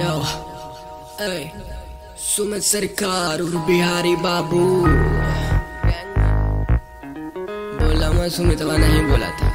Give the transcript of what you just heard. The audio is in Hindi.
Yo, hey, सुमित सरकार और बिहारी बाबू बोला मैं सुमितवा नहीं बोला था